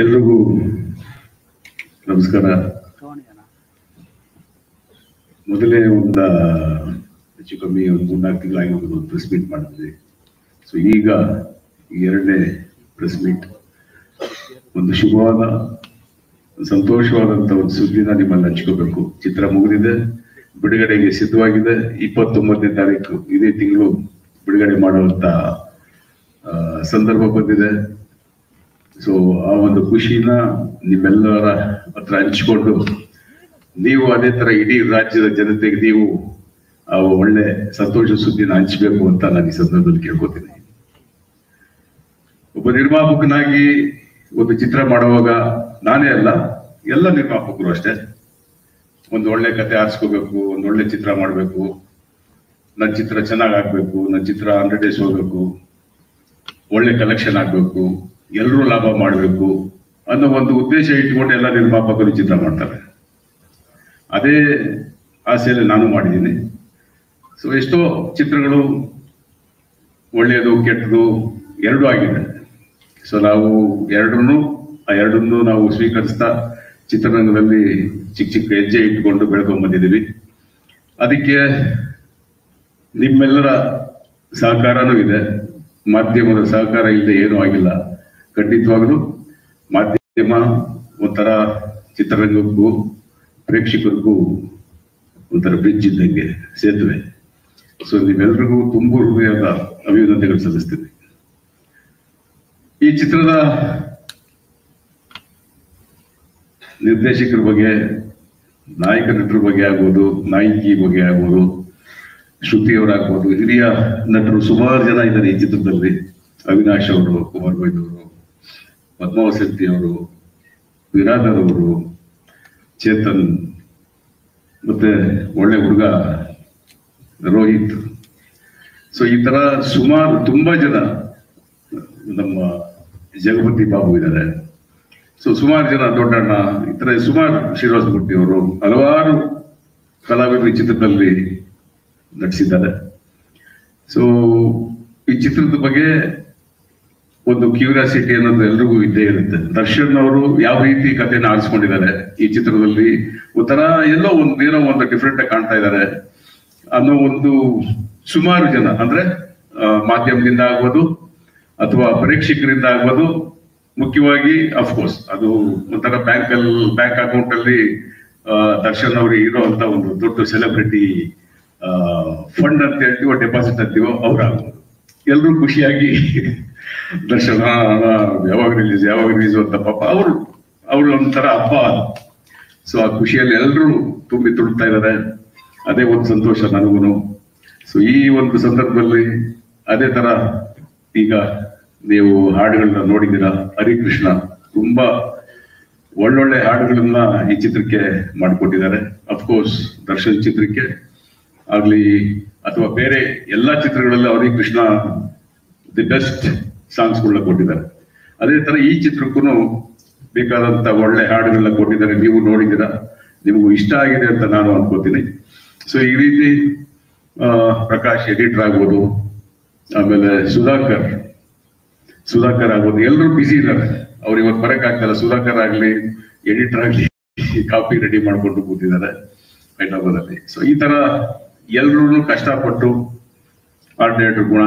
ಎಲ್ರಿಗೂ ನಮಸ್ಕಾರ. ಮೊದಲೇ ಒಂದ ಹೆಚ್ಚು ಕಮ್ಮಿ ಒಂದು ಮೂರ್ನಾಲ್ಕು ತಿಂಗಳಾಗಿ ಒಂದು ಪ್ರೆಸ್ ಮೀಟ್ ಮಾಡಿದ್ವಿ. ಸೊ ಈಗ ಎರಡನೇ ಪ್ರೆಸ್ ಮೀಟ್ ಒಂದು ಶುಭವಾದ, ಸಂತೋಷವಾದಂತ ಒಂದು ಸುದ್ದಿನ ನಿಮ್ಮಲ್ಲಿ ಹಂಚ್ಕೋಬೇಕು. ಚಿತ್ರ ಮುಗಿದಿದೆ, ಬಿಡುಗಡೆಗೆ ಸಿದ್ಧವಾಗಿದೆ. ಇಪ್ಪತ್ತೊಂಬತ್ತನೇ ತಾರೀಕು ಇದೇ ತಿಂಗಳು ಬಿಡುಗಡೆ ಮಾಡುವಂತ ಸಂದರ್ಭ ಬಂದಿದೆ. ಸೊ ಆ ಒಂದು ಖುಷಿನ ನಿಮ್ಮೆಲ್ಲರ ಹತ್ರ ಹಂಚಿಕೊಂಡು ನೀವು ಅದೇ ತರ ಇಡೀ ರಾಜ್ಯದ ಜನತೆಗೆ ನೀವು ಆ ಒಳ್ಳೆ ಸಂತೋಷ ಸುದ್ದಿನ ಹಂಚಬೇಕು ಅಂತ ನಾನು ಈ ಸಂದರ್ಭದಲ್ಲಿ ಕೇಳ್ಕೊತೀನಿ. ಒಬ್ಬ ನಿರ್ಮಾಪಕನಾಗಿ ಒಂದು ಚಿತ್ರ ಮಾಡುವಾಗ ನಾನೇ ಅಲ್ಲ, ಎಲ್ಲ ನಿರ್ಮಾಪಕರು ಅಷ್ಟೇ. ಒಂದು ಒಳ್ಳೆ ಕತೆ ಆರಿಸ್ಕೋಬೇಕು, ಒಂದು ಒಳ್ಳೆ ಚಿತ್ರ ಮಾಡಬೇಕು, ನನ್ನ ಚಿತ್ರ ಚೆನ್ನಾಗಿ ಆಗ್ಬೇಕು ನನ್ನ ಚಿತ್ರ ಹಂಡ್ರೆಡ್ ಡೇಸ್ ಹೋಗ್ಬೇಕು, ಒಳ್ಳೆ ಕಲೆಕ್ಷನ್ ಆಗ್ಬೇಕು. ಎಲ್ಲರೂ ಲಾಭ ಮಾಡಬೇಕು ಅನ್ನೋ ಒಂದು ಉದ್ದೇಶ ಇಟ್ಕೊಂಡು ಎಲ್ಲ ನಿರ್ಮಾಪಕರು ಚಿತ್ರ ಮಾಡ್ತಾರೆ. ಅದೇ ಆಸೆಯಲ್ಲಿ ನಾನು ಮಾಡಿದ್ದೀನಿ. ಸೊ ಎಷ್ಟೋ ಚಿತ್ರಗಳು ಒಳ್ಳೆಯದು, ಕೆಟ್ಟದು ಎರಡೂ ಆಗಿದೆ. ಸೊ ನಾವು ಎರಡನ್ನೂ, ಆ ಎರಡನ್ನೂ ನಾವು ಸ್ವೀಕರಿಸ್ತಾ ಚಿತ್ರರಂಗದಲ್ಲಿ ಚಿಕ್ಕ ಚಿಕ್ಕ ಹೆಜ್ಜೆ ಇಟ್ಕೊಂಡು ಬೆಳ್ಕೊಂಡು ಬಂದಿದ್ದೀವಿ. ಅದಕ್ಕೆ ನಿಮ್ಮೆಲ್ಲರ ಸಹಕಾರನೂ ಇದೆ. ಮಾಧ್ಯಮದ ಸಹಕಾರ ಇಲ್ಲದೆ ಏನೂ ಆಗಿಲ್ಲ. ಖಂಡಿತವಾಗ್ಲೂ ಮಾಧ್ಯಮ ಒಂಥರ ಚಿತ್ರರಂಗಕ್ಕೂ ಪ್ರೇಕ್ಷಕರಿಗೂ ಒಂಥರ ಬ್ರಿಡ್ಜ್ ಇದ್ದಂಗೆ ಸೇತುವೆ. ಸೊ ನೀವೆಲ್ರಿಗೂ ತುಂಬು ಹೃದಯದ ಅಭಿನಂದನೆಗಳು ಸಲ್ಲಿಸ್ತೀನಿ. ಈ ಚಿತ್ರದ ನಿರ್ದೇಶಕರ ಬಗ್ಗೆ, ನಾಯಕ ನಟರ ಬಗ್ಗೆ ಆಗ್ಬೋದು, ನಾಯಕಿ ಬಗ್ಗೆ ಆಗ್ಬೋದು ಶ್ರುತಿಯವರಾಗ್ಬೋದು ಹಿರಿಯ ನಟರು ಸುಮಾರು ಜನ ಇದ್ದಾರೆ ಈ ಚಿತ್ರದಲ್ಲಿ. ಅವಿನಾಶ್ ಅವರು, ಕುಮಾರ್ ಬೈದವರು ಪದ್ಮಾವಸಕ್ತಿ ಅವರು ವಿರಾಧರ್ ಅವರು ಚೇತನ್ ಮತ್ತೆ ಒಳ್ಳೆ ಹುಡುಗ ರೋಹಿತ್. ಸೊ ಈ ತರ ಸುಮಾರು ತುಂಬಾ ಜನ ನಮ್ಮ ಜಗಪತಿ ಬಾಬು ಇದ್ದಾರೆ. ಸೊ ಸುಮಾರು ಜನ ದೊಡ್ಡಣ್ಣ, ಈ ತರ ಸುಮಾರು ಶ್ರೀನಿವಾಸ ಮೂರ್ತಿ ಅವರು ಹಲವಾರು ಕಲಾವಿದರು ಈ ಚಿತ್ರದಲ್ಲಿ ನಟಿಸಿದ್ದಾರೆ. ಸೊ ಈ ಚಿತ್ರದ ಬಗ್ಗೆ ಒಂದು ಕ್ಯೂರಿಯಾಸಿಟಿ ಅನ್ನೋದು ಎಲ್ರಿಗೂ ಇದ್ದೇ ಇರುತ್ತೆ. ದರ್ಶನ್ ಅವರು ಯಾವ ರೀತಿ ಕಥೆನ ಆರಿಸ್ಕೊಂಡಿದ್ದಾರೆ ಈ ಚಿತ್ರದಲ್ಲಿ? ಒಂಥರ ಎಲ್ಲೋ ಒಂದು ಏನೋ ಒಂದು ಡಿಫ್ರೆಂಟ್ ಆಗಿ ಕಾಣ್ತಾ ಇದ್ದಾರೆ ಅನ್ನೋ ಒಂದು ಸುಮಾರು ಜನ, ಅಂದ್ರೆ ಮಾಧ್ಯಮದಿಂದ ಆಗ್ಬೋದು, ಅಥವಾ ಪ್ರೇಕ್ಷಕರಿಂದ ಆಗ್ಬೋದು, ಮುಖ್ಯವಾಗಿ ಅಫ್ಕೋರ್ಸ್ ಅದು ಒಂಥರ ಬ್ಯಾಂಕ್ ಅಲ್ಲಿ ಬ್ಯಾಂಕ್ ಅಕೌಂಟ್ ಅಲ್ಲಿ ದರ್ಶನ್ ಅವ್ರಿಗೆ ಇರೋ ಅಂತ ಒಂದು ದೊಡ್ಡ ಸೆಲೆಬ್ರಿಟಿ ಫಂಡ್ ಅಂತ ಹೇಳ್ತೀವೋ ಡೆಪಾಸಿಟ್ ಅಂತೀವೋ ಅವ್ರಾಗ್ಬೋದು ಎಲ್ಲರೂ ಖುಷಿಯಾಗಿ ದರ್ಶನ ಯಾವಾಗ ರಿಲೀಸ್ ಯಾವಾಗ ರಿಲೀಸ್ ಅಂತ ಪಾಪ ಅವರು, ಅವ್ರು ಒಂಥರ ಹಬ್ಬ ಸೊ ಆ ಖುಷಿಯಲ್ಲಿ ಎಲ್ಲರೂ ತುಂಬಿ ತುಳುಕ್ತಾ ಇದ್ದಾರೆ. ಅದೇ ಒಂದು ಸಂತೋಷ ನನಗೂ ಸೊ ಈ ಒಂದು ಸಂದರ್ಭದಲ್ಲಿ ಅದೇ ತರ ಈಗ ನೀವು ಹಾಡುಗಳನ್ನ ನೋಡಿದ್ದೀರಾ, ಹರಿಕೃಷ್ಣ ತುಂಬಾ ಒಳ್ಳೊಳ್ಳೆ ಹಾಡುಗಳನ್ನ ಈ ಚಿತ್ರಕ್ಕೆ ಮಾಡಿಕೊಟ್ಟಿದ್ದಾರೆ. ಅಫ್ಕೋರ್ಸ್ ದರ್ಶನ್ ಚಿತ್ರಕ್ಕೆ ಆಗ್ಲಿ, ಅಥವಾ ಬೇರೆ ಎಲ್ಲಾ ಚಿತ್ರಗಳಲ್ಲಿ ಹರಿಕೃಷ್ಣ ದಿ ಬೆಸ್ಟ್ ಸಾಂಗ್ಸ್ಗಳನ್ನ ಕೊಟ್ಟಿದ್ದಾರೆ. ಅದೇ ತರ ಈ ಚಿತ್ರಕ್ಕೂ ಬೇಕಾದಂತ ಒಳ್ಳೆ ಹಾಡುಗಳನ್ನ ಕೊಟ್ಟಿದ್ದಾರೆ. ನೀವು ನೋಡಿದ್ದೀರಾ? ನಿಮಗೂ ಇಷ್ಟ ಆಗಿದೆ ಅಂತ ನಾನು ಅನ್ಕೋತೀನಿ. ಸೊ ಈ ರೀತಿ ಪ್ರಕಾಶ್ ಎಡಿಟರ್ ಆಗ್ಬೋದು, ಆಮೇಲೆ ಸುಧಾಕರ್ ಸುಧಾಕರ್ ಆಗ್ಬೋದು. ಎಲ್ಲರೂ ಬಿಸಿ ಇದ್ದಾರೆ. ಅವ್ರು ಇವತ್ತು ಬರಕ್ ಆಗ್ತಾರೆ ಸುಧಾಕರ್ ಆಗ್ಲಿ, ಎಡಿಟರ್ ಆಗ್ಲಿ ಕಾಪಿ ರೆಡಿ ಮಾಡ್ಕೊಂಡು ಕೂತಿದ್ದಾರೆ ಹೈದರಾಬಾದಲ್ಲಿ. ಸೊ ಈ ತರ ಎಲ್ರೂ ಕಷ್ಟಪಟ್ಟು ಆರ್ಡಿನೇಟರ್ ಗುಣ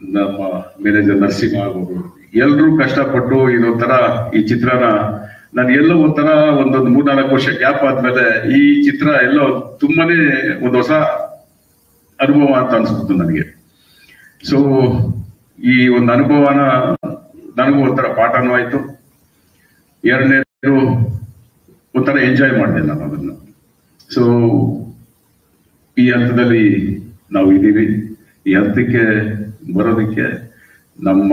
ನಮ್ಮ ಮ್ಯಾನೇಜರ್ ನರಸಿಂಹ ಆಗ್ಬೋದು ಎಲ್ಲರೂ ಕಷ್ಟಪಟ್ಟು ಇದೊಂಥರ ಈ ಚಿತ್ರನ, ನಾನು ಎಲ್ಲೋ ಒಂಥರ ಒಂದೊಂದು ಮೂರ್ನಾಲ್ಕು ವರ್ಷ ಗ್ಯಾಪ್ ಆದ್ಮೇಲೆ ಈ ಚಿತ್ರ ಎಲ್ಲೋ ತುಂಬಾನೇ ಒಂದು ಹೊಸ ಅನುಭವ ಅಂತ ಅನ್ಸ್ಬಿಡ್ತು ನನಗೆ. ಸೊ ಈ ಒಂದು ಅನುಭವನ ನನಗೂ ಒಂಥರ ಪಾಠನೂ ಆಯ್ತು. ಎರಡನೇದು ಒಂಥರ ಎಂಜಾಯ್ ಮಾಡಿದೆ ನಾನು ಅದನ್ನ. ಸೊ ಈ ಹಂತದಲ್ಲಿ ನಾವು ಇದ್ದೀವಿ. ಈ ಹಂತಕ್ಕೆ ಬರೋದಕ್ಕೆ ನಮ್ಮ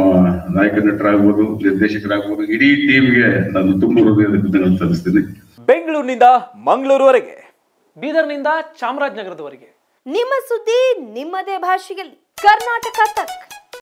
ನಾಯಕ ನಟರಾಗ್ಬೋದು ನಿರ್ದೇಶಕರಾಗ್ಬೋದು ಇಡೀ ಟೀಮ್ಗೆ ನಾನು ತುಂಬ ಹೃದಯದ ಕೃತಜ್ಞತೆ ಸಲ್ಲಿಸ್ತೀನಿ. ಬೆಂಗಳೂರಿನಿಂದ ಮಂಗಳೂರುವರೆಗೆ ಬೀದರ್ನಿಂದ ಚಾಮರಾಜನಗರದವರೆಗೆ. ನಿಮ್ಮ ಸುದ್ದಿ ನಿಮ್ಮದೇ ಭಾಷೆಯಲ್ಲಿ. ಕರ್ನಾಟಕ ತಕ್.